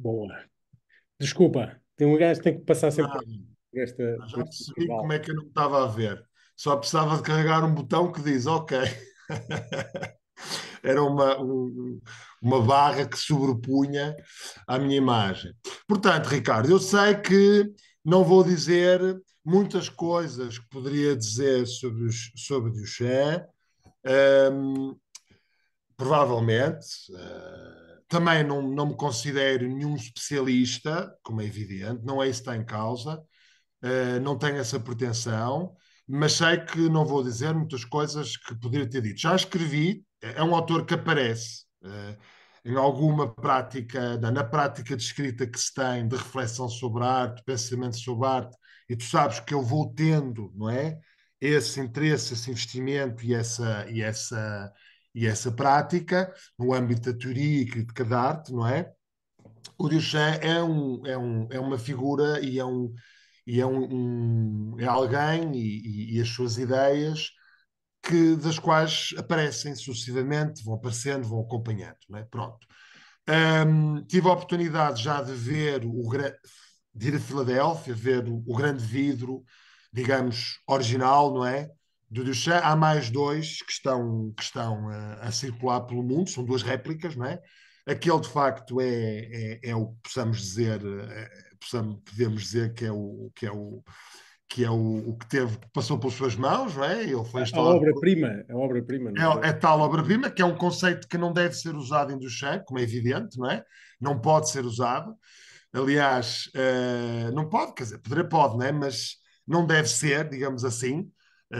Boa. Desculpa, tem um gajo que tem que passar sempre Ah, por esta. já percebi como é que eu não estava a ver. Só precisava de carregar um botão que diz OK. Era uma, um- uma barra que sobrepunha à minha imagem. Portanto, Ricardo, eu sei que não vou dizer muitas coisas que poderia dizer sobre, os, sobre Duchamp. Ahm, provavelmente. eh, também não, não me considero nenhum especialista, como é evidente, não é isso que está em causa. Uh, não tenho essa pretensão, mas sei que não vou dizer muitas coisas que poderia ter dito. Já escrevi, é um autor que aparece uh, em alguma prática, na, prática de escrita que se tem, de reflexão sobre arte, pensamento sobre arte, e tu sabes que eu vou tendo, não é? Esse interesse, esse investimento e essa, e essa, e essa prática no âmbito da teoria e crítica da arte, não é? O Duchamp é, um, é, um, é uma figura e é um, e é, um, um é alguém e, e, e, as suas ideias que das quais aparecem sucessivamente, vão aparecendo, vão acompanhando, não é? Pronto. Um, tive a oportunidade já de ver o de ir a Filadélfia, ver o, o grande vidro, digamos, original, não é? Do Duchamp. Há mais dois que estão, que estão a, a circular pelo mundo, são duas réplicas, não é? Aquele de facto é, é, é o que possamos dizer, é, possamos, podemos dizer que é o que é o que é o, o que teve passou pelas suas mãos, não é? Ele foi instalado. A obra-prima, a obra-prima. É, é tal obra-prima que é um conceito que não deve ser usado em Duchamp, como é evidente, não é? Não pode ser usado. Aliás, uh, não pode, quer dizer, poderia pode, não é? Mas não deve ser, digamos assim,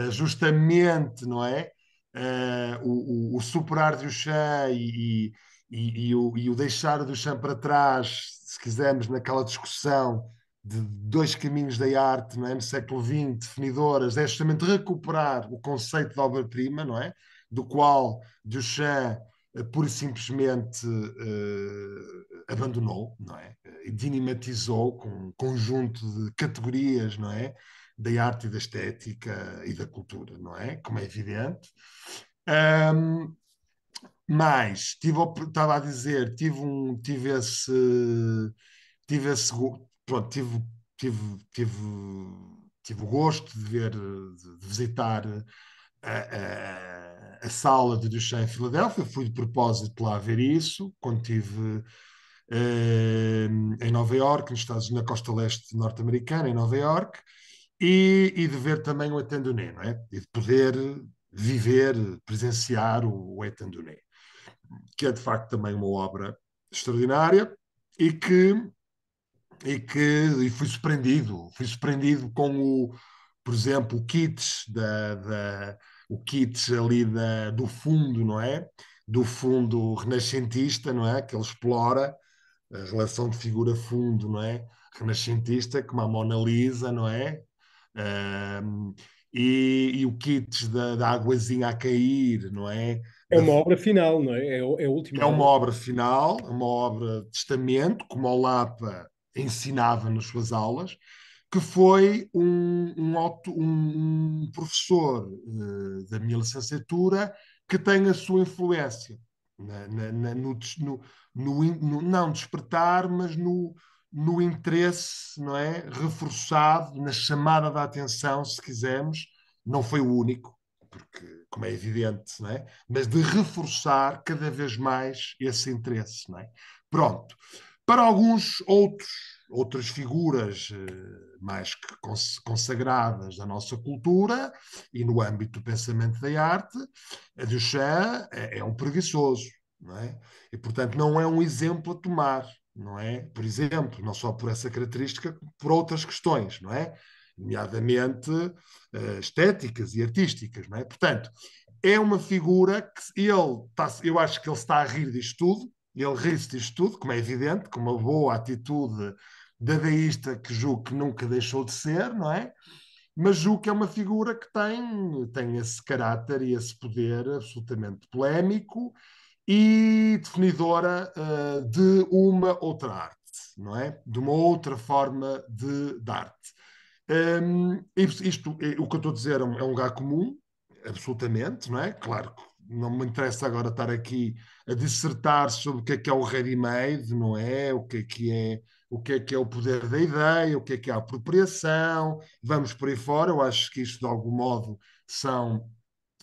justamente, não é? Uh, o, o, o, superar Duchamp e, e, e, o, e o deixar Duchamp para trás, se quisermos, naquela discussão de dois caminhos da arte não é? no século XX, definidoras, é justamente recuperar o conceito de obra-prima, não é? Do qual Duchamp uh, pura e simplesmente uh, abandonou, não é? Dinamitizou com um conjunto de categorias, não é? Da arte e da estética e da cultura, não é? Como é evidente. Um, mas tive, estava a dizer, tive um, tive esse, tive esse, pronto, tive, tive, tive, tive o gosto de ver, de, visitar a, a, a, sala de Duchamp em Filadélfia, fui de propósito lá ver isso, quando estive eh, em Nova York, nos Estados na costa leste norte-americana, em Nova York, e, e, de ver também o Etanduné, não é? E de poder viver, presenciar o, o que é de facto também uma obra extraordinária e que e que e fui surpreendido, fui surpreendido com o, por exemplo, o kits da, da o kits ali da, do fundo, não é? Do fundo renascentista, não é? Que ele explora a relação de figura-fundo, não é? Renascentista, como a Mona Lisa, não é? Um, e, e, o kits da, da águazinha a cair, não é? É uma obra final, não é? É, é a última. É uma obra final, uma obra de testamento, como o Lapa ensinava nas suas aulas, que foi um, um, auto, um, um professor uh, da minha licenciatura que tem a sua influência na, na, na, no, no, no, não despertar, mas no, no interesse não é, reforçado, na chamada da atenção, se quisermos, não foi o único, porque, como é evidente, não é? mas de reforçar cada vez mais esse interesse. Não é? Pronto. Para alguns outros, outras figuras eh, mais que consagradas da nossa cultura e no âmbito do pensamento da arte, a Duchamp é, é um preguiçoso, não é? E, portanto, não é um exemplo a tomar, não é? Por exemplo, não só por essa característica, por outras questões, não é? Nomeadamente uh, estéticas e artísticas, não é? Portanto, é uma figura que ele está, eu acho que ele está a rir disto tudo, ele ri-se disto tudo, como é evidente, com uma boa atitude dadaísta que julgo que nunca deixou de ser, não é? Mas julgo que é uma figura que tem, tem esse caráter e esse poder absolutamente polémico e definidora uh, de uma outra arte, não é? De uma outra forma de, de arte. Um, isto, isto, o que eu estou a dizer é um, é um lugar comum, absolutamente, não é? Claro que não me interessa agora estar aqui a dissertar sobre o que é que é o ready-made, não é? O que é que é o que é que é o poder da ideia, o que é que é a apropriação, vamos por aí fora. Eu acho que isto, de algum modo, são,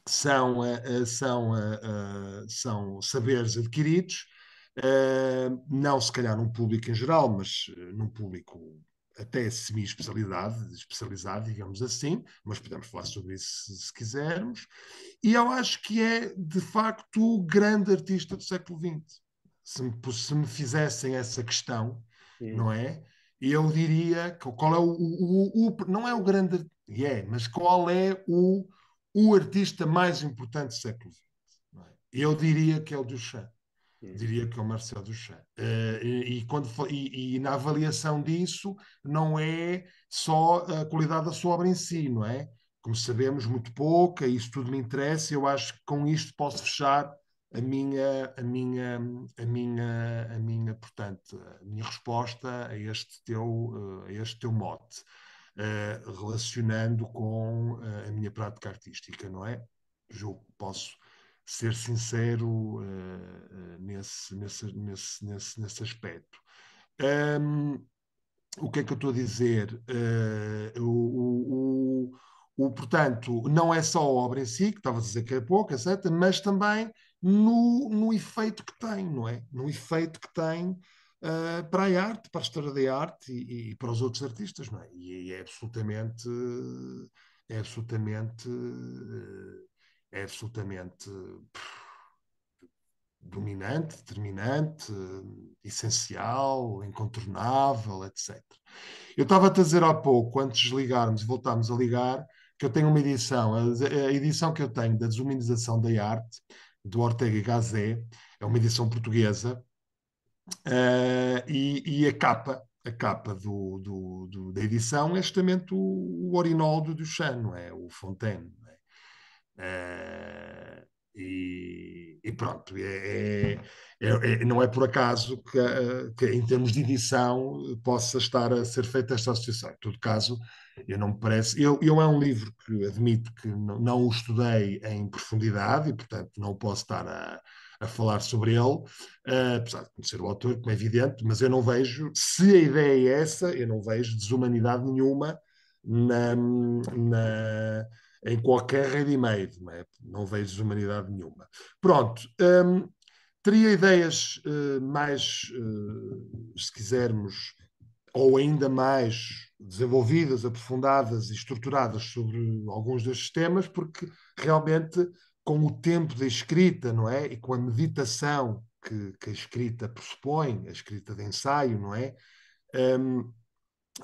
são, uh, são, uh, uh, são saberes adquiridos, não se calhar num público em geral, mas num público até semi-especialidade, especializado, digamos assim, mas podemos falar sobre isso se, se, quisermos. E eu acho que é, de facto, o grande artista do século XX. Se me, se me fizessem essa questão, Sim. não é? Eu diria que qual é o, o, o, não é o grande, é, mas qual é o, o artista mais importante do século XX? É? Eu diria que é o Duchamp. Diria que é o Marcel Duchamp. Uh, e, e, quando, e, e, na avaliação disso, não é só a qualidade da sua obra em si, não é? Como sabemos, muito pouca, isso tudo me interessa. Eu acho que com isto posso fechar a minha, a minha, a minha, a minha, portanto, a minha resposta a este teu, a este teu mote, uh, relacionando com uh, a minha prática artística, não é? Que posso ser sincero uh, nesse, nesse, nesse, nesse, nesse aspecto. Um, o que é que eu estou a dizer? o, o, o, o, portanto, não é só a obra em si, que estava a dizer que é pouco, etc., mas também no, no efeito que tem, não é? No efeito que tem uh, para a arte, para a história da arte e, e, para os outros artistas, não é? E, e é absolutamente, é absolutamente, é absolutamente dominante, determinante, essencial, incontornável, etc. Eu estava a dizer há pouco, antes de ligarmos, voltámos a ligar, que eu tenho uma edição, a, edição que eu tenho da desumanização da arte, do Ortega Gasset, é uma edição portuguesa, uh, e, e, a capa, a capa do, do, do, da edição é justamente o, o Orinaldo do Duchamp, não é? O Fontaine. É? Uh, e, e, pronto, é, é, é, não é por acaso que, que, em termos de edição possa estar a ser feita esta associação. Em todo caso, eu não me parece. Eu, eu é um livro que admito que não, não o estudei em profundidade e, portanto, não posso estar a, a falar sobre ele, uh, apesar de conhecer o autor, como é evidente, mas eu não vejo, se a ideia é essa, eu não vejo desumanidade nenhuma na, na em qualquer ready-made, não, é? não vejo desumanidade nenhuma. Pronto. Um, teria ideias uh, mais, uh, se quisermos, ou ainda mais desenvolvidas, aprofundadas e estruturadas sobre alguns destes temas, porque realmente com o tempo da escrita, não é? E com a meditação que, que a escrita pressupõe, a escrita de ensaio, não é? Um,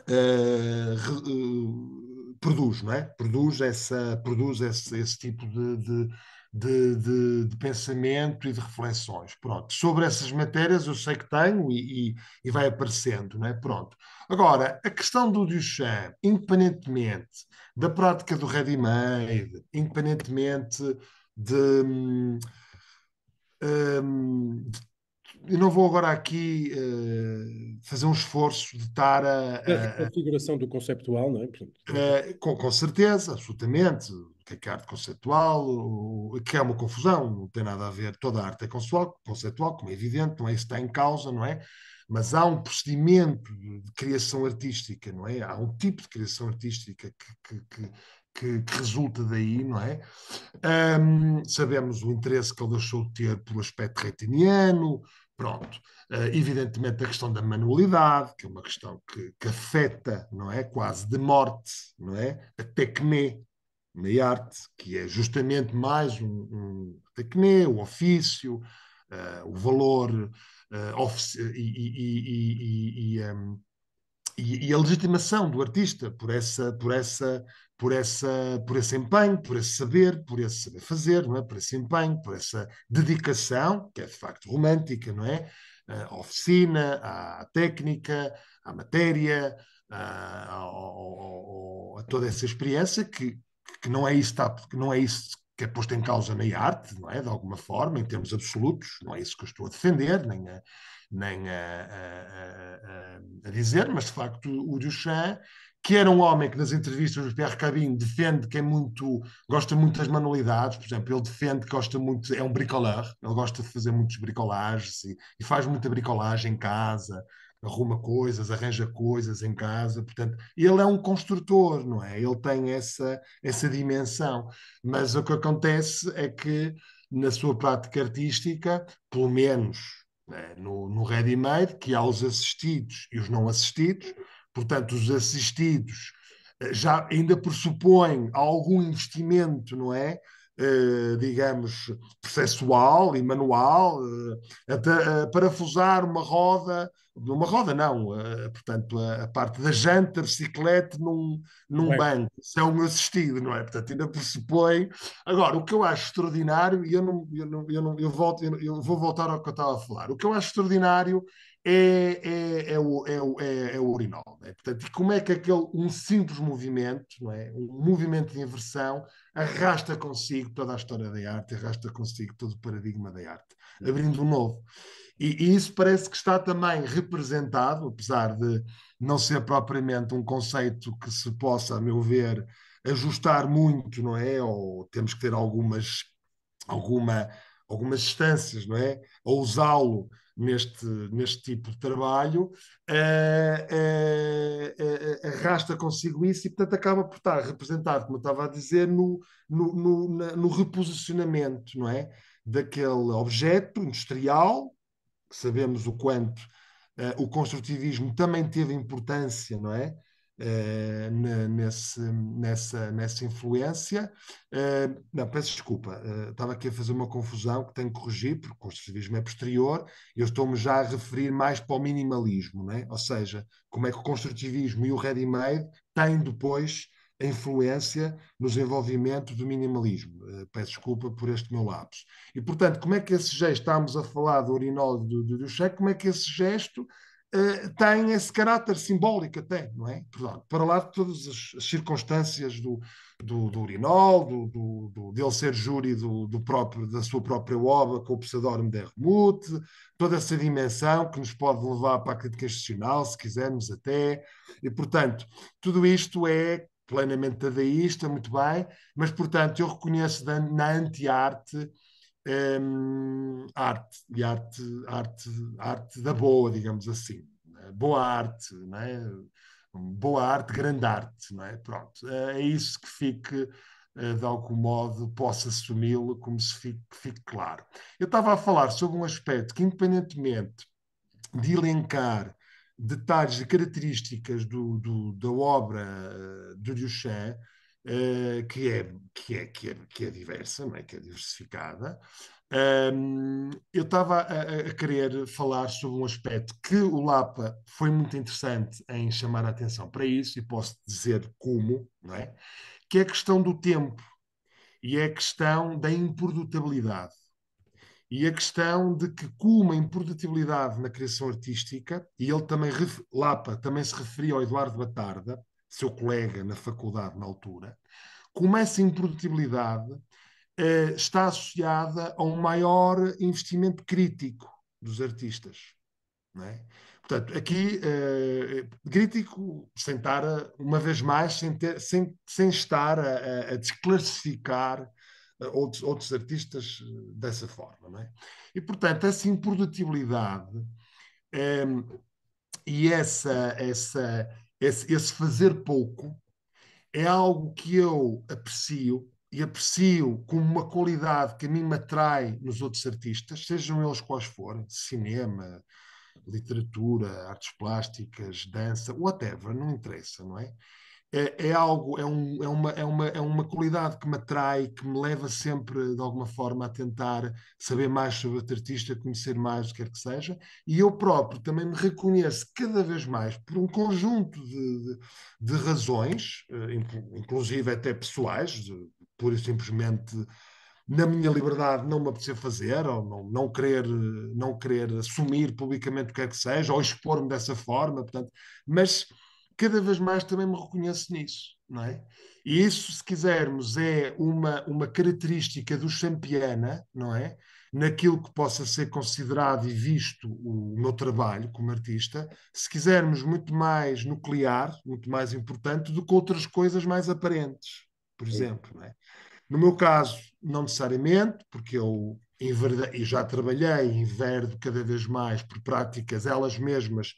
uh, uh, produz, não é? Produz, essa, produz esse, esse tipo de, de de, de, de, pensamento e de reflexões. Pronto. Sobre essas matérias eu sei que tenho e, e, e vai aparecendo, não é? Pronto. Agora, a questão do Duchamp, independentemente da prática do ready-made, independentemente de, hum, hum, de eu não vou agora aqui uh, fazer um esforço de estar a. a, a configuração do conceptual, não é? Uh, com, com, certeza, absolutamente o que é, que é arte conceptual, o, que é uma confusão, não tem nada a ver, toda a arte é conceptual, conceptual, como é evidente, não é isso que está em causa, não é? Mas há um procedimento de criação artística, não é? Há um tipo de criação artística que, que, que, que resulta daí, não é? Um, sabemos o interesse que ele deixou de ter pelo aspecto retiniano, pronto. Uh, evidentemente a questão da manualidade, que é uma questão que, que afeta, não é? Quase de morte, não é? A tecné, na arte, que é justamente mais um, um tecné, o ofício, uh, o valor uh, e, e, e, um, e, a legitimação do artista por essa, por essa, por essa, por esse empenho, por esse saber, por esse saber fazer, não é? Por esse empenho, por essa dedicação que é de facto romântica, não é? A oficina, à técnica, à matéria, a, toda essa experiência que, que não é isso que não é isso que é posto em causa na arte, não é? De alguma forma, em termos absolutos, não é isso que eu estou a defender, nem a, nem a, a, a, a dizer, mas de facto o Duchamp que era um homem que nas entrevistas do Pierre Cardin defende que é muito, gosta muito das manualidades, por exemplo, ele defende que gosta muito, é um bricoleur, ele gosta de fazer muitos bricolagens e, e faz muita bricolagem em casa, arruma coisas, arranja coisas em casa, portanto, ele é um construtor, não é? Ele tem essa, essa dimensão, mas o que acontece é que na sua prática artística, pelo menos né, no, no ready-made, que há os assistidos e os não assistidos, Portanto, os assistidos eh, já ainda pressupõem algum investimento, não é? Uh, digamos, processual e manual, uh, até, uh, parafusar uma roda, uma roda não, portanto, a, a, parte da janta, bicicleta num, num banco, isso é o meu assistido, não é? Portanto, ainda pressupõe. Agora, o que eu acho extraordinário, e eu, não, eu, não, eu, não, eu, volto, eu, eu vou voltar ao que eu estava a falar, o que eu acho extraordinário é, é, é, o, é, o, é, é o urinol. É? Portanto, e como é que aquele, um simples movimento, não é? um movimento de inversão, arrasta consigo toda a história da arte, arrasta consigo todo o paradigma da arte, abrindo um novo. E, e isso parece que está também representado, apesar de não ser propriamente um conceito que se possa, a meu ver, ajustar muito, não é? Ou temos que ter algumas, alguma, algumas distâncias, não é? Ou usá-lo neste, neste tipo de trabalho, uh, uh, uh, arrasta consigo isso e, portanto, acaba por estar representado, como eu estava a dizer, no, no, no, na, no reposicionamento não é? daquele objeto industrial, que sabemos o quanto o construtivismo também teve importância, não é? Uh, nesse, nessa, nessa influência. Uh, não, peço desculpa, uh, estava aqui a fazer uma confusão que tenho que corrigir, porque o construtivismo é posterior, eu estou-me já a referir mais para o minimalismo, né? ou seja, como é que o construtivismo e o ready-made têm depois a influência no desenvolvimento do minimalismo. peço desculpa por este meu lapso. E, portanto, como é que esse gesto, estamos a falar do urinol do, do, do cheque, como é que esse gesto uh, tem esse caráter simbólico até, não é? Para lá de todas as, as circunstâncias do, do, do urinol, do, do, do, dele ser júri do, do próprio, da sua própria obra com o pseudónimo de Hermut, toda essa dimensão que nos pode levar para a crítica institucional, se quisermos até, e portanto, tudo isto é plenamente dadaísta, muito bem, mas portanto eu reconheço na anti-arte um, arte, e arte, arte, arte da boa, digamos assim. Né? Boa arte, né? boa arte, grande arte. Não é? Pronto, é isso que fique, eh, de algum modo, possa assumi-lo como se fique, fique claro. Eu estava a falar sobre um aspecto que, independentemente de elencar detalhes e características do, do, da obra eh, de Duchamp, uh, que, é, que, é, que, é, que é diversa, não é? que é diversificada. Um, eu estava a, a, querer falar sobre um aspecto que o Lapa foi muito interessante em chamar a atenção para isso, e posso dizer como, não é? que é a questão do tempo e é a questão da improdutabilidade. E a questão de que, com uma improdutibilidade na criação artística, e ele também, Lapa, também se referia ao Eduardo Batarda, seu colega na faculdade na altura, como essa improdutibilidade eh, está associada a um maior investimento crítico dos artistas. É? Portanto, aqui, eh, crítico, sem estar, uma vez mais, sem, ter, sem, sem estar a, a desclassificar eh, outros, outros artistas eh, dessa forma. É? E, portanto, essa improdutibilidade eh, e essa, essa, esse, esse fazer pouco é algo que eu aprecio e aprecio como uma qualidade que a mim me atrai nos outros artistas, sejam eles quais forem, cinema, literatura, artes plásticas, dança, whatever, não interessa, não é? É, é, algo, é, um, é, uma, é, uma, é uma qualidade que me atrai, que me leva sempre, de alguma forma, a tentar saber mais sobre o artista, conhecer mais, o que quer que seja, e eu próprio também me reconheço cada vez mais por um conjunto de, de, de razões, eh, inclusive até pessoais, de, pura e simplesmente na minha liberdade não me apetecer fazer, ou não, não, querer, não querer assumir publicamente o que quer que seja, ou expor-me dessa forma, portanto, mas cada vez mais também me reconheço nisso, não é? E isso, se quisermos, é uma, uma característica do champiana, não é? naquilo que possa ser considerado e visto o meu trabalho como artista, se quisermos, muito mais nuclear, muito mais importante do que outras coisas mais aparentes, por exemplo. É? No meu caso, não necessariamente, porque eu e já trabalhei em verdo cada vez mais por práticas elas mesmas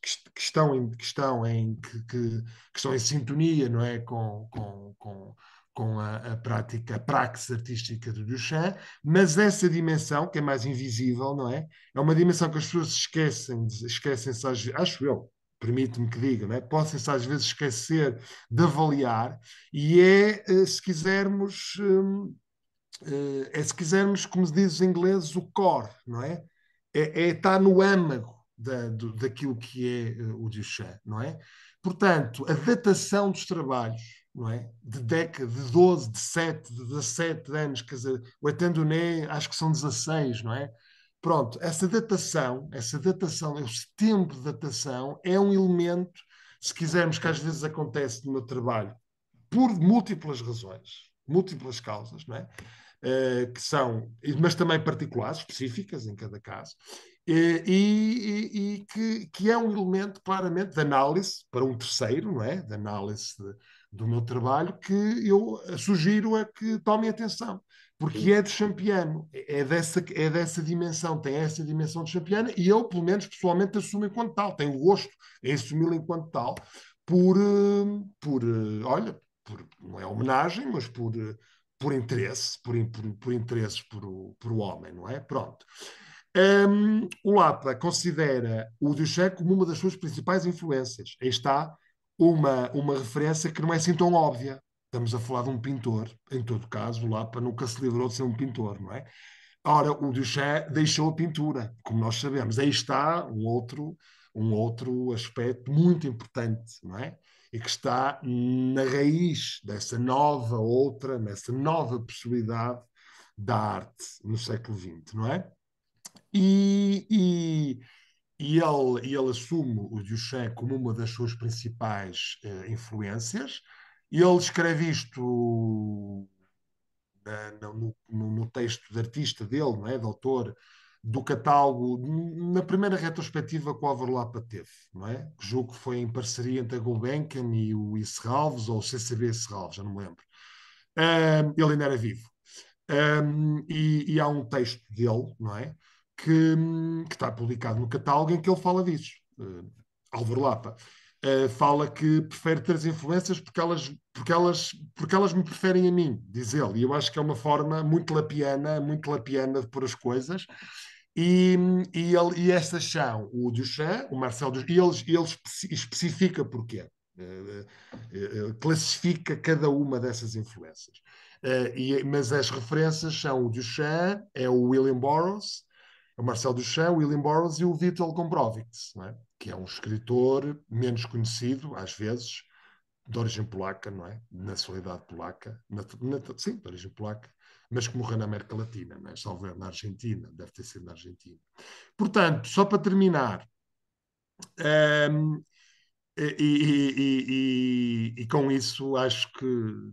que, estão em, que estão em que, que, estão em sintonia não é com, com, com, com a, a, prática, a praxis artística do Duchamp, mas essa dimensão, que é mais invisível, não é? É uma dimensão que as pessoas esquecem, esquecem-se, acho eu, permite-me que diga, não é? possam-se às vezes esquecer de avaliar, e é, eh, se quisermos, hum, eh, é se quisermos, como se diz os ingleses, o core, não é? É, é está no âmago da, do, daquilo que é uh, o Duchamp, não é? Portanto, a datação dos trabalhos, não é? De década, de 12, de 7, de 17 anos, quer dizer, o Etandoné acho que são 16, não é? Pronto, essa datação, essa datação, esse tempo de datação é um elemento, se quisermos, que às vezes acontece no meu trabalho, por múltiplas razões, múltiplas causas, não é? Uh, que são, mas também particulares, específicas em cada caso, e, e, e que, que, é um elemento claramente de análise para um terceiro, não é? De análise de, do meu trabalho, que eu sugiro a que tomem atenção, porque é de champiano, é dessa, é dessa dimensão, tem essa dimensão de champiano, e eu, pelo menos pessoalmente, assumo enquanto tal, tenho gosto em assumi-lo enquanto tal, por, eh, por eh, olha, por, não é homenagem, mas por, eh, por interesse, por, por, por interesses por, por o homem, não é? Pronto. Um, o Lapa considera o Duchamp como uma das suas principais influências. Aí está uma, uma referência que não é assim tão óbvia. Estamos a falar de um pintor, em todo caso, o Lapa nunca se livrou de ser um pintor, não é? Ora, o Duchamp deixou a pintura, como nós sabemos. Aí está um outro, um outro aspecto muito importante, não é? E que está na raiz dessa nova outra, nessa nova possibilidade da arte no século XX, não é? E, e, e, ele, ele assume o Duchamp como uma das suas principais uh, influências. E ele escreve isto na, no, no, no, texto de artista dele, não é? de autor, do catálogo, na primeira retrospectiva que o Álvaro Lapa teve, não é? que julgo que foi em parceria entre a Gulbenkian e o Serralves, ou o CCB Serralves, já não me lembro. Um, ele ainda era vivo. Um, e, e, há um texto dele, não é? que, que, está publicado no catálogo em que ele fala disso. Uh, Álvaro Lapa. Uh, fala que prefere ter as influências porque elas, porque, elas, porque elas me preferem a mim, diz ele. E eu acho que é uma forma muito lapiana, muito lapiana de pôr as coisas. E, e, ele, e estas são o Duchamp, o Marcel Duchamp, e ele, ele especifica porquê. Uh, classifica cada uma dessas influências. E, mas as referências são o Duchamp, é o William Burroughs, o Marcel Duchamp, o William Burroughs e o Vitor Gombrowicz, é? que é um escritor menos conhecido, às vezes, de origem polaca, não é? De nacionalidade polaca, na, na, sim, de origem polaca, mas que morreu na América Latina, não é? Salve na Argentina, deve ter sido na Argentina. Portanto, só para terminar, um, e, e, e, e, com isso acho que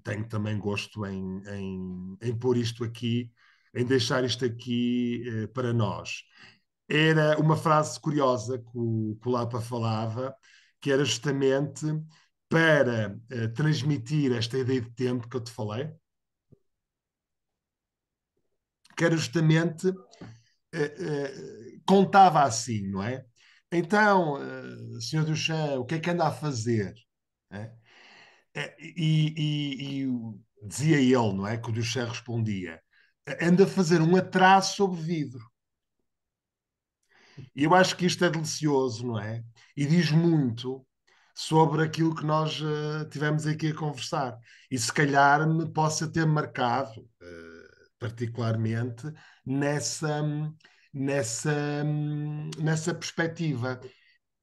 tenho também gosto em, em, em pôr isto aqui em deixar isto aqui eh, para nós. Era uma frase curiosa que o, que o Lapa falava, que era justamente para eh, transmitir esta ideia de tempo que eu te falei, que era justamente eh, contava assim, não é? Então, uh, senhor Duchamp, o que é que anda a fazer? É? E, e, e, dizia ele, não é? Que o Duchamp respondia: anda a fazer um atraso sobre vidro. E eu acho que isto é delicioso, não é? E diz muito sobre aquilo que nós uh, tivemos aqui a conversar. E se calhar me possa ter marcado, uh, particularmente, nessa, nessa, nessa perspectiva,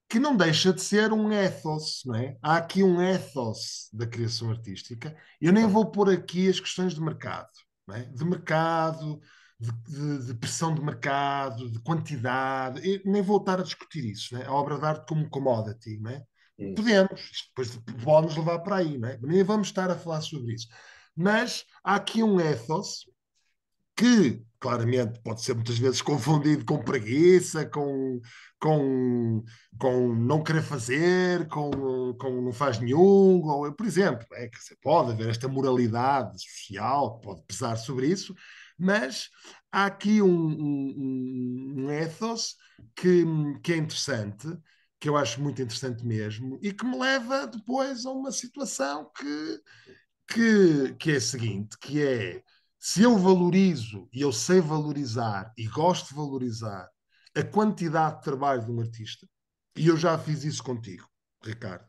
que não deixa de ser um ethos, não é? Há aqui um ethos da criação artística. Eu nem vou pôr aqui as questões de mercado é? de mercado, de, de, de, pressão de mercado, de quantidade. Eu nem vou estar a discutir isso, é? a obra de arte como commodity. Não é? Podemos, depois nos levar para aí, não é? nem vamos estar a falar sobre isso. Mas há aqui um ethos que claramente pode ser muitas vezes confundido com preguiça, com, com, com não querer fazer, com, com não faz nenhum, ou, por exemplo, é que pode haver esta moralidade social que pode pesar sobre isso, mas há aqui um, um, um ethos que, que é interessante, que eu acho muito interessante mesmo, e que me leva depois a uma situação que, que, que é a seguinte, que é se eu valorizo e eu sei valorizar e gosto de valorizar a quantidade de trabalho de um artista, e eu já fiz isso contigo, Ricardo,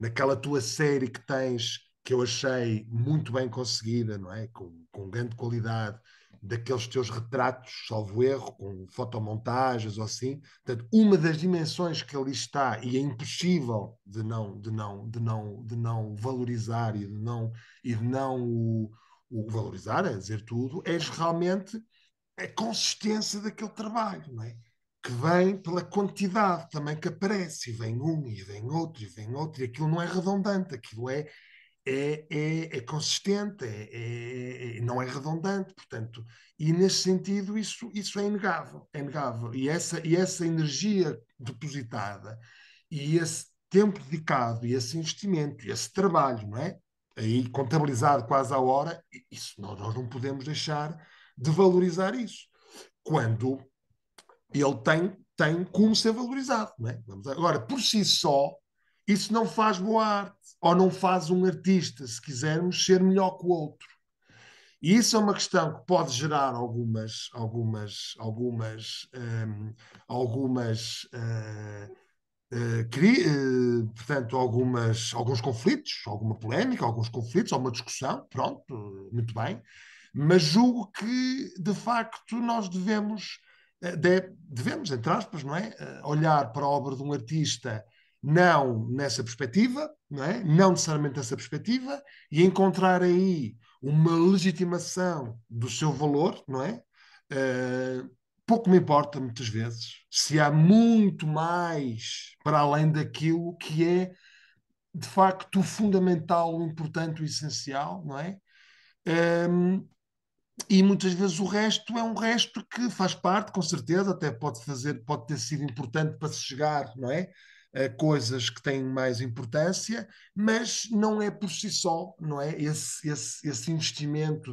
naquela tua série que tens, que eu achei muito bem conseguida, não é? Com, com grande qualidade, daqueles teus retratos, salvo erro, com fotomontagens ou assim. Portanto, uma das dimensões que ali está e é impossível de não, de não, de não, de não valorizar e de não, e de não o, o valorizar, é dizer tudo, é realmente a consistência daquele trabalho, não é? Que vem pela quantidade também que aparece, e vem um, e vem outro, e vem outro, e aquilo não é redundante, aquilo é, é, é, é consistente, é, é, é, não é redundante, portanto, e nesse sentido isso, isso é inegável, é inegável. E essa, e essa energia depositada, e esse tempo dedicado, e esse investimento, e esse trabalho, não é? Aí contabilizado quase à hora, isso nós, nós não podemos deixar de valorizar isso. Quando ele tem, tem como ser valorizado. Não é? Agora, por si só, isso não faz boa arte, ou não faz um artista, se quisermos, ser melhor que o outro. E isso é uma questão que pode gerar algumas, algumas, algumas, um, algumas uh, Uh, uh, portanto, algumas, alguns conflitos, alguma polémica, alguns conflitos, alguma discussão, pronto, muito bem, mas julgo que, de facto, nós devemos, uh, de, devemos, entre aspas, não é? olhar para a obra de um artista não nessa perspectiva, não é? Não necessariamente nessa perspectiva, e encontrar aí uma legitimação do seu valor, não é? Pouco me importa muitas vezes se há muito mais para além daquilo que é de facto fundamental, o importante, o essencial, não é? Um, e muitas vezes o resto é um resto que faz parte, com certeza, até pode fazer, pode ter sido importante para se chegar, não é? coisas que têm mais importância, mas não é por si só, não é? Esse, esse, esse investimento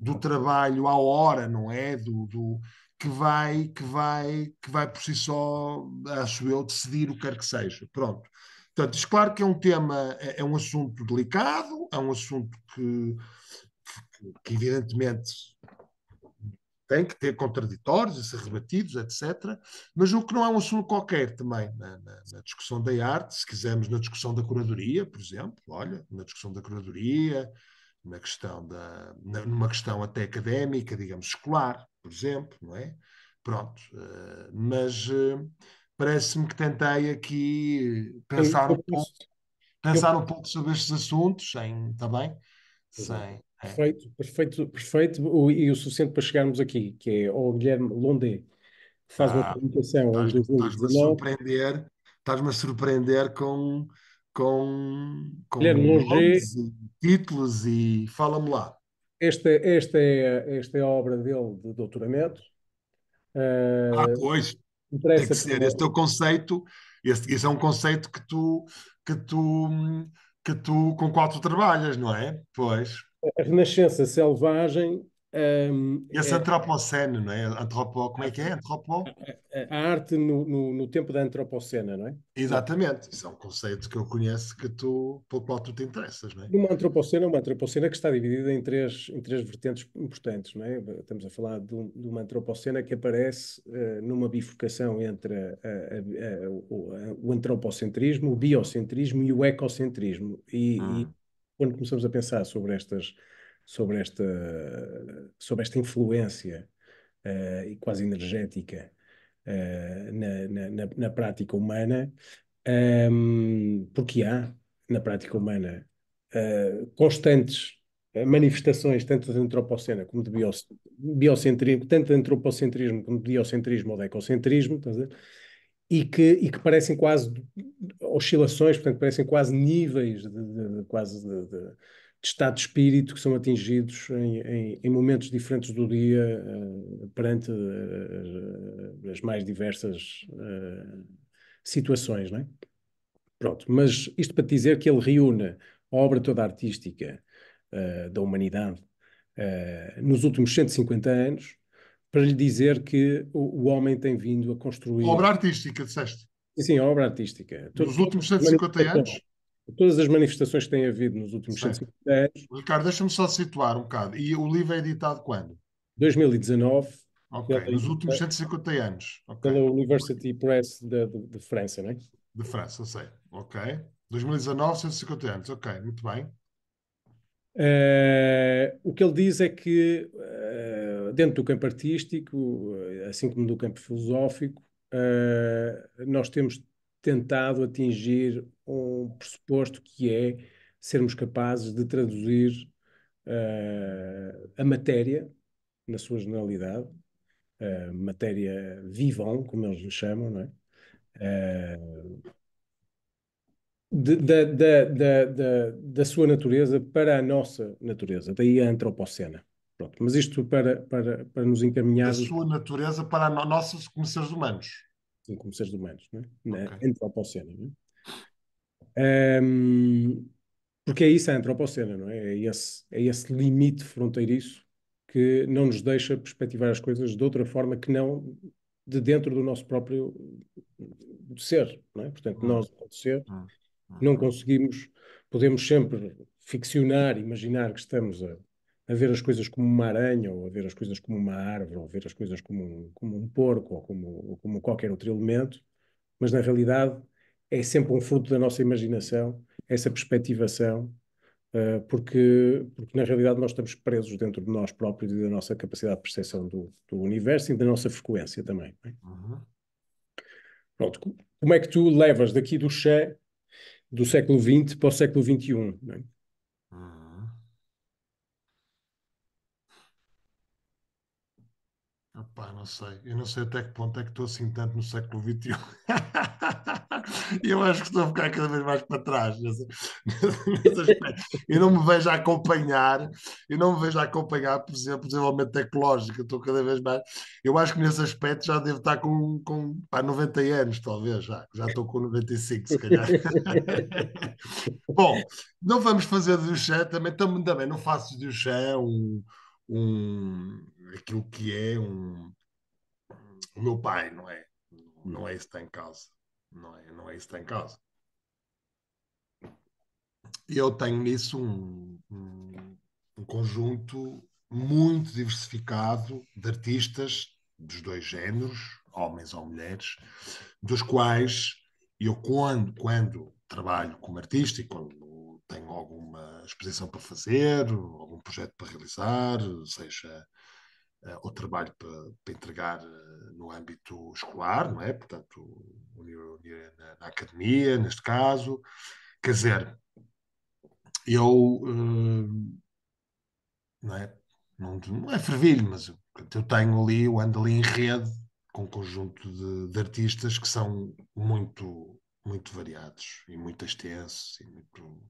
do trabalho à hora, não é? Do, do, que vai, que vai, que vai por si só, acho eu, decidir o que quer que seja. Pronto. Portanto, isto claro que é um tema, é, é um assunto delicado, é um assunto que, que evidentemente tem que ter contraditórios e ser rebatidos, etc. Mas o que não é um assunto qualquer também na, na, na, discussão da arte, se quisermos na discussão da curadoria, por exemplo, olha, na discussão da curadoria, na questão da, numa questão até académica, digamos, escolar, por exemplo, não é? Pronto, uh, mas uh, parece-me que tentei aqui pensar um pouco, pensar um pouco sobre estes assuntos, sem, está bem? Sem, é. Perfeito, perfeito, perfeito, e o suficiente para chegarmos aqui, que é o Guilherme Londé, que faz ah, uma apresentação em 2019. Estás-me a surpreender, estás-me a surpreender com, com, com títulos e fala-me lá. Esta, esta, é, esta é a obra dele de doutoramento. Uh, ah, pois, tem que ser. Este é o conceito, este, esse é um conceito que tu, que tu, que tu, com qual tu trabalhas, não é? Pois. A Renascença Selvagem um, Esse é, antropoceno, não é? Antropo, como é que é? Antropo? A, a arte no, no, no, tempo da antropocena, não é? Exatamente. Isso é um conceito que eu conheço que tu, pelo qual tu te interessas, não é? Uma antropocena, uma antropocena que está dividida em três, em três vertentes importantes, não é? Estamos a falar de, um, de uma antropocena que aparece uh, numa bifurcação entre a, a, o, o, antropocentrismo, o biocentrismo e o ecocentrismo. E, hum. e quando começamos a pensar sobre estas sobre esta, sobre esta influência uh, quase energética uh, na, na, na, prática humana, um, ehm, porque há na prática humana uh, constantes manifestações, tanto de antropocena como de biocentrismo, tanto de antropocentrismo como de biocentrismo ou de ecocentrismo, e que, e que parecem quase oscilações, portanto, parecem quase níveis de, de, de quase de, de estado de espírito que são atingidos em, em, em momentos diferentes do dia uh, perante uh, as mais diversas uh, situações, não é? Pronto, mas isto para dizer que ele reúne a obra toda artística da humanidade nos últimos 150 anos para lhe dizer que o, o homem tem vindo a construir... Obra artística, disseste? Sim, a obra artística. Nos últimos 150 anos? Todas as manifestações que têm havido nos últimos 150 anos. Ricardo, deixa-me só situar um bocado. E o livro é editado quando? 2019. Ok, pela, nos últimos 150 anos. Okay. Pela University Press de, de, de, França, não é? De França, sei. Ok. 2019, 150 anos. Ok, muito bem. Uh, o que ele diz é que, uh, dentro do campo artístico, assim como do campo filosófico, uh, nós temos tentado atingir um pressuposto que é sermos capazes de traduzir uh, a matéria, na sua generalidade, uh, matéria vivant, como eles lhe chamam, não é? Uh, da, da, da, da, da sua natureza para a nossa natureza, daí a antropocena. Pronto, mas isto para, para, para nos encaminhar. Da sua natureza para a nossa como seres humanos. Sim, como seres humanos, não é? Na okay. antropocena, não é? Um, porque é isso a antropocena, não é? É esse, é esse limite fronteiriço que não nos deixa perspectivar as coisas de outra forma que não de dentro do nosso próprio ser, não é? Portanto, hum. nós, enquanto ser, hum. não conseguimos, podemos sempre ficcionar, imaginar que estamos a, a ver as coisas como uma aranha, ou a ver as coisas como uma árvore, ou a ver as coisas como um, como um porco, ou como, ou como qualquer outro elemento, mas na realidade é sempre um fruto da nossa imaginação, essa perspectivação, uh, porque, porque na realidade nós estamos presos dentro de nós próprios e da nossa capacidade de percepção do, do universo e da nossa frequência também. É? Uhum. Pronto, como é que tu levas daqui do chá do século XX para o século XXI? É? Epá, não sei. Eu não sei até que ponto é que estou assim tanto no século XXI. eu acho que estou a ficar cada vez mais para trás nesse, aspecto. Eu não me vejo a acompanhar, eu não me vejo a acompanhar, por exemplo, desenvolvimento tecnológico. Estou cada vez mais. Eu acho que nesse aspecto já devo estar com, com pá, 90 anos, talvez, já. Já estou com 95, se calhar. Bom, não vamos fazer do chá, também, também não faço do chá um, um, aquilo que é um, o meu pai, não é? Não é isso que está em causa. Não é, não é está em causa. Eu tenho nisso um, um, um conjunto muito diversificado de artistas dos dois géneros, homens ou mulheres, dos quais eu, quando, quando trabalho como artista e quando tenho alguma exposição para fazer, algum projeto para realizar, seja uh, ou trabalho para, para entregar uh, no âmbito escolar, não é? Portanto, na, na, academia, neste caso. Quer dizer, eu. Uh, não é? Não, não é fervilho, mas eu, eu tenho ali, eu ando ali em rede com um conjunto de, de artistas que são muito muito variados e muito extensos e muito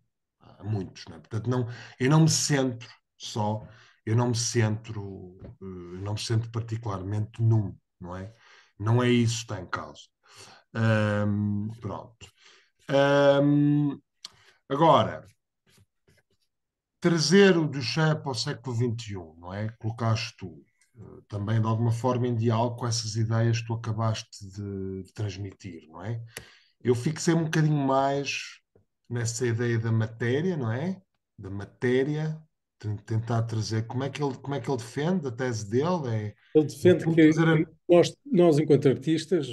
há muitos, não é? Portanto, não, eu não me centro só eu não me centro, eh, não me centro particularmente num, não é? Não é isso que está em causa. Pronto. Agora, trazer o Duchamp para o século XXI, não é? Colocaste tu uh, também de alguma forma em diálogo com essas ideias que tu acabaste de, de transmitir, não é? Eu fixei um bocadinho mais nessa ideia da matéria, não é? Da matéria tentar trazer como é que ele como é que ele defende a tese dele é ele defende que a... nós, nós enquanto artistas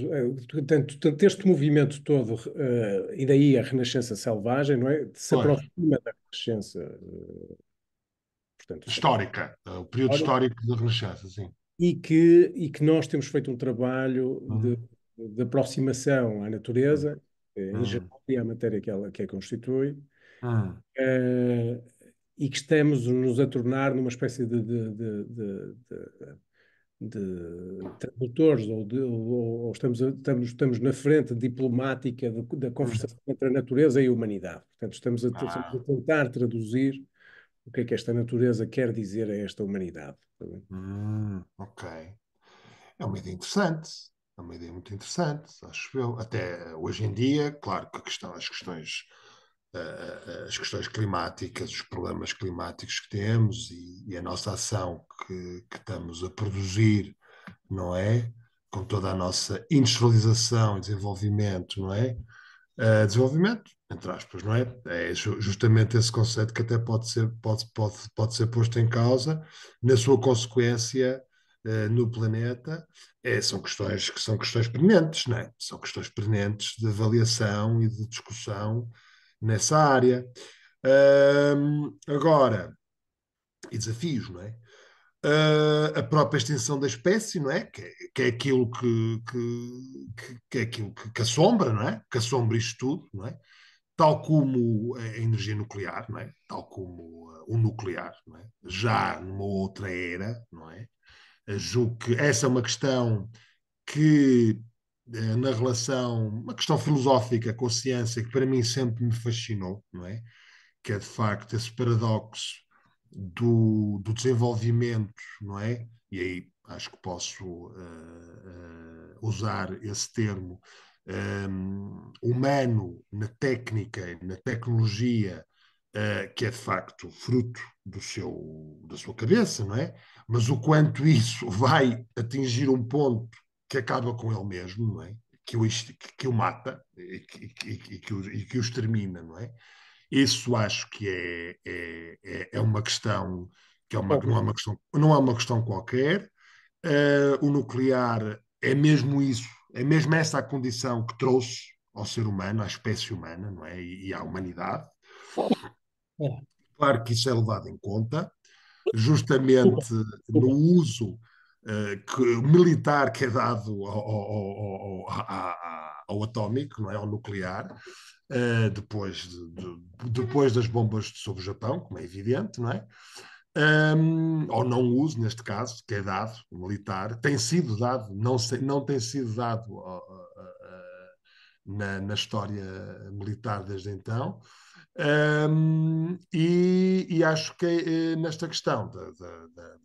tanto, eh, tanto este movimento todo uh, e daí a renascença selvagem não é se aproxima da renascença uh, portanto, histórica o período histórico da renascença sim e que e que nós temos feito um trabalho uhum. de, de, aproximação à natureza uhum. Em geral e à matéria que ela que a constitui uhum. uh, e que estamos-nos a tornar numa espécie de, de, de, de tradutores ou, ou, estamos, a, estamos, estamos na frente diplomática da conversação entre a natureza e a humanidade. Portanto, estamos a, ah. a tentar traduzir o que é que esta natureza quer dizer a esta humanidade. Hum, ok. É uma ideia interessante. É uma ideia muito interessante, acho eu. Até hoje em dia, claro que a questão, as questões as questões climáticas, os problemas climáticos que temos e, e a nossa ação que, que, estamos a produzir, não é? Com toda a nossa industrialização e desenvolvimento, não é? Uh, desenvolvimento, entre aspas, não é? É justamente esse conceito que até pode ser, pode, pode, pode ser posto em causa na sua consequência uh, no planeta. É, são questões que são questões permanentes, não é? São questões permanentes de avaliação e de discussão nessa área. Agora, e desafios, não é? Uh, a própria extinção da espécie, não é? Que, que é aquilo que, que, que, é aquilo que, que assombra, não é? Que assombra isto tudo, não é? Tal como a energia nuclear, não é? Tal como uh, o nuclear, não é? Já numa outra era, não é? Julgo que essa é uma questão que eh, na relação, uma questão filosófica com a ciência que para mim sempre me fascinou, não é? Que é de facto esse paradoxo do, do desenvolvimento, não é? E aí acho que posso uh, uh, usar esse termo um, humano na técnica, na tecnologia, uh, que é de facto fruto do seu, da sua cabeça, não é? Mas o quanto isso vai atingir um ponto que acaba com ele mesmo, não é? Que o, que o mata e que, e, que, o, e que o extermina, não é? Isso acho que é, é, é, é uma questão que é uma, não, é uma questão, não é uma questão qualquer. Uh, o nuclear é mesmo isso, é mesmo essa a condição que trouxe ao ser humano, à espécie humana, não é? E, e à humanidade. É. Claro que isso é levado em conta, justamente no uso uh, que, militar que é dado ao, ao, ao, ao, atómico, não é? ao nuclear, uh, depois, de, de, depois das bombas sobre o Japão, como é evidente, não é? Um, ou não uso, neste caso, que é dado, militar, tem sido dado, não, se, não tem sido dado uh, na, na, história militar desde então, um, e, e, acho que eh, nesta questão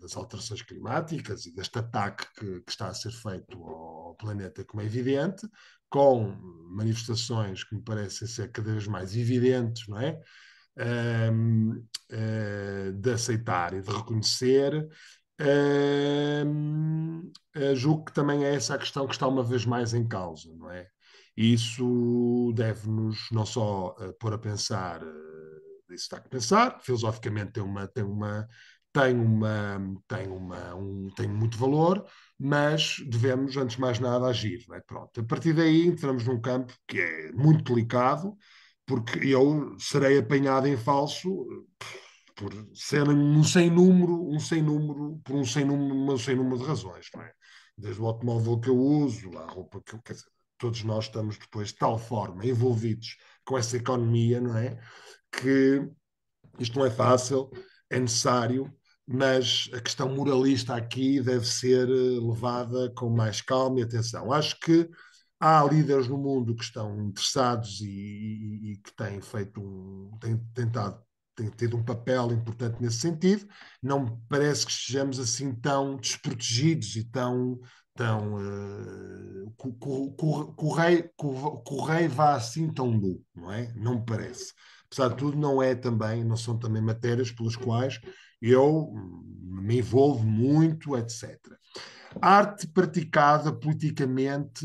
das alterações climáticas e deste ataque que, que, está a ser feito ao planeta, como é evidente, com manifestações que me parecem ser cada vez mais evidentes, não é? Um, uh, eh, de aceitar e de reconhecer, um, uh, julgo que também é essa a questão que está uma vez mais em causa, não é? Isso deve-nos não só uh, pôr a pensar, uh, isso está a pensar, filosoficamente tem uma, tem uma, tem uma, tem uma, um, tem muito valor, mas devemos, antes de mais nada, agir. É? Pronto. A partir daí entramos num campo que é muito delicado, porque eu serei apanhado em falso por ser um sem número, um sem número, por um sem número, um sem número de razões, não é? Desde o automóvel que eu uso, a roupa que eu, quer dizer, todos nós estamos depois de tal forma envolvidos com essa economia, não é? Que isto não é fácil, é necessário, mas a questão moralista aqui deve ser eh, levada com mais calma e atenção. Acho que há líderes no mundo que estão interessados e, e, e que têm feito um, têm tentado têm tido um papel importante nesse sentido. Não me parece que estejamos assim tão desprotegidos e tão tão uh, que o rei, vá assim tão nu, não é? Não me parece. Apesar de tudo, não é também, não são também matérias pelas quais eu me envolvo muito, etc. Arte praticada politicamente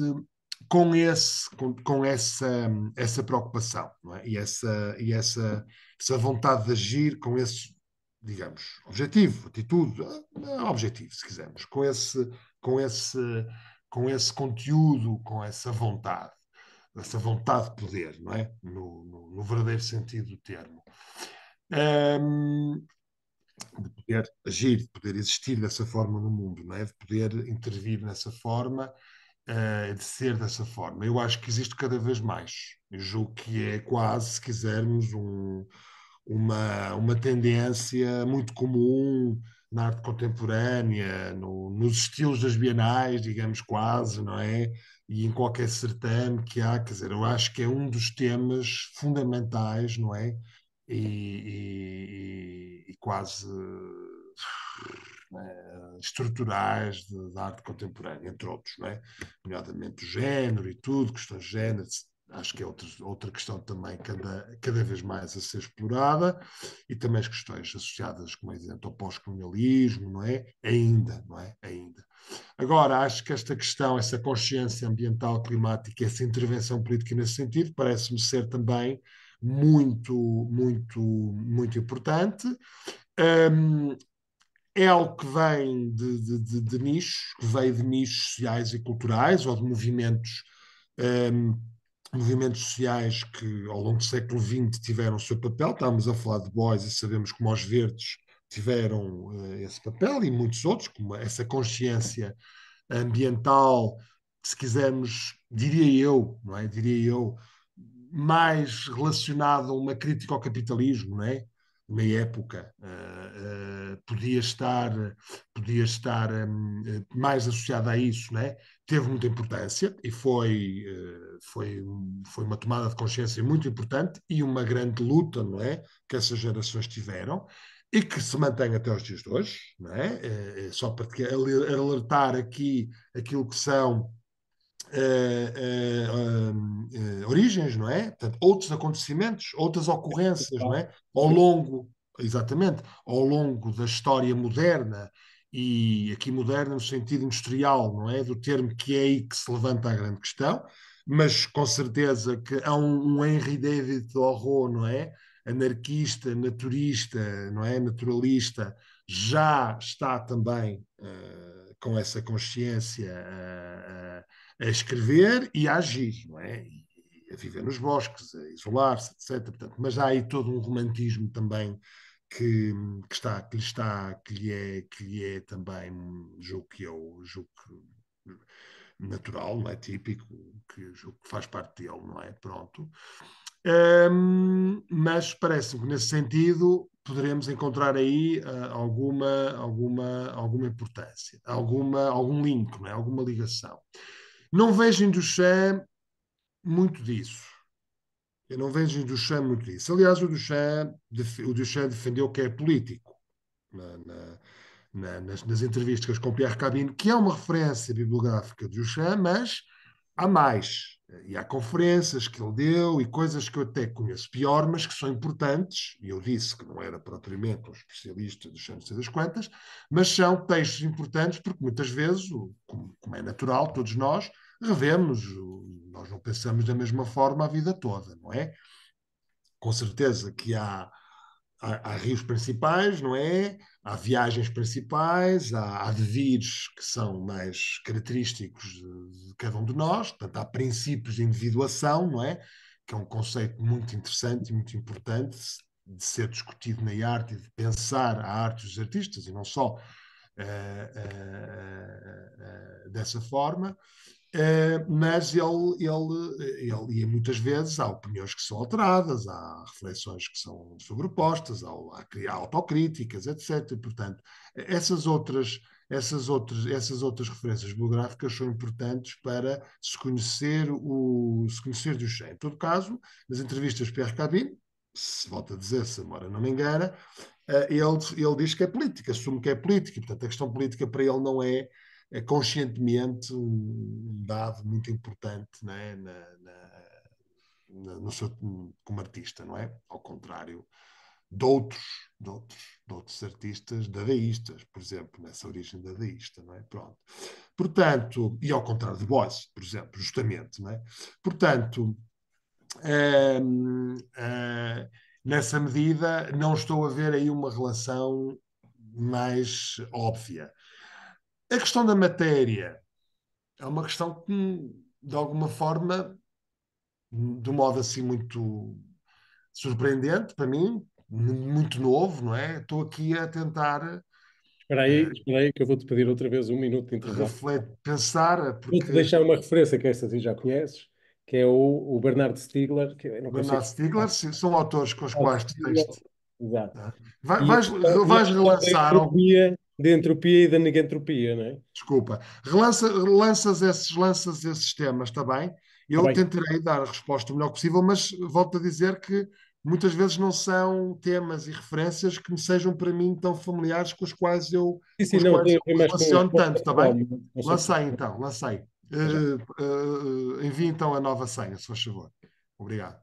com, esse, com, com essa, essa preocupação é? e, essa, e essa, essa vontade de agir com esse, digamos, objetivo, atitude, eh, objetivo, se quisermos, com esse com esse, com esse conteúdo, com essa vontade, essa vontade de poder, não é? No, no, no verdadeiro sentido do termo. Um, de poder agir, de poder existir dessa forma no mundo, não é? de poder intervir nessa forma, uh, de ser dessa forma. Eu acho que existe cada vez mais. Eu julgo que é quase, se quisermos, um, uma, uma tendência muito comum na arte contemporânea, no, nos estilos das bienais, digamos quase, não é? E em qualquer certame que há, quer dizer, eu acho que é um dos temas fundamentais, não é? e, e, e quase uh, estruturais da arte contemporânea, entre outros, não é? nomeadamente o género e tudo, questões de género, acho que é outra, outra questão também cada, cada vez mais a ser explorada, e também as questões associadas, como é evidente, ao pós-colonialismo, não é? Ainda, não é? Ainda. Agora, acho que esta questão, essa consciência ambiental, climática, essa intervenção política nesse sentido, parece-me ser também muito, muito, muito importante. Um, é algo que vem de, de, de, de, nichos, que veio de nichos sociais e culturais, ou de movimentos um, movimentos sociais que ao longo do século XX tiveram o seu papel. Estávamos a falar de boys e sabemos como os verdes tiveram uh, esse papel e muitos outros, como essa consciência ambiental, se quisermos, diria eu, não é? Diria eu, mais relacionado a uma crítica ao capitalismo, não é? Uma época uh, uh, podia estar, podia estar um, mais associada a isso, não é? teve muita importância e foi, eh, foi, foi uma tomada de consciência muito importante e uma grande luta, não é? Que essas gerações tiveram e que se mantém até os dias de hoje, não é só para alertar aqui aquilo que são Uh, uh, uh, origens, não é? Portanto, outros acontecimentos, outras ocorrências, não é? Ao longo, exatamente, ao longo da história moderna e aqui moderna no sentido industrial, não é? Do termo que é aí que se levanta a grande questão, mas com certeza que há um, um Henry David Thoreau, não é? Anarquista, naturista, não é? Naturalista, já está também uh, com essa consciência uh, uh, a escrever e a agir, não é? A viver nos bosques, a isolar-se, etc. Portanto, mas há aí todo um romantismo também que, que, está, que lhe está, que lhe é, que lhe é também, julgo que eu julgo que natural, não é típico, que julgo que faz parte dele, não é? Pronto. Um, mas parece-me que nesse sentido poderemos encontrar aí uh, alguma, alguma, alguma importância, alguma, algum link, não é? alguma ligação. Não vejo em Duchamp muito disso. Eu não vejo em Duchamp muito isso. Aliás, o Duchamp, o Duchamp defendeu que é político na, na, na, nas, nas, entrevistas com Pierre Cabine, que é uma referência bibliográfica de Duchamp, mas há mais. E há conferências que ele deu e coisas que eu até conheço pior, mas que são importantes. E eu disse que não era propriamente um especialista do chão das quantas, mas são textos importantes porque muitas vezes, como é natural, todos nós revemos, nós não pensamos da mesma forma a vida toda, não é? Com certeza que há, há, há rios principais, não é? Há viagens principais, há, há que são mais característicos de, de cada um de nós, portanto, há princípios de individuação, não é? Que é um conceito muito interessante e muito importante de ser discutido na arte e de pensar a arte dos artistas e não só uh, uh, uh, dessa forma. Uh, mas ele, ele, ele, e muitas vezes há opiniões que são alteradas, há reflexões que são sobrepostas, há, há autocríticas, etc. E, portanto, essas outras, essas, outras, essas outras referências bibliográficas são importantes para se conhecer o se conhecer Duchamp. Em todo caso, nas entrevistas de Pierre Cabine, se volta a dizer, se a memória não me engana, uh, ele, ele diz que é política, assume que é política, portanto, a questão política para ele não é conscientemente um dado muito importante né, na, na, na, no seu, como artista, não é? Ao contrário de outros, de outros, de outros artistas dadaístas, por exemplo, nessa origem dadaísta, não é? Pronto. Portanto, e ao contrário de Boyce, por exemplo, justamente, não é? Portanto, hum, hum, nessa medida, não estou a ver aí uma relação mais óbvia. A questão da matéria é uma questão que, de alguma forma, de um modo assim muito surpreendente para mim, muito novo, não é? Estou aqui a tentar. Espera aí, uh, espera aí que eu vou-te pedir outra vez um minuto de interrupção. pensar. Porque... Vou-te deixar uma referência que esta já conheces, que é o, o Bernardo Stiegler. Que não Bernardo Stiegler, sim, são autores com os quais tu tens. Exato. Vai, vais, vais relançar de entropia e da negantropia, não é? Desculpa. Relança, lanças, esses, lanças esses temas, está bem? Eu tá tentarei dar a resposta o melhor possível, mas volto a dizer que muitas vezes não são temas e referências que me sejam para mim tão familiares com os quais eu, Sim, sim, não, quais eu relaciono tanto, está bem? Lancei então, lancei. Uh, uh, envie então a nova senha, se faz favor. Obrigado.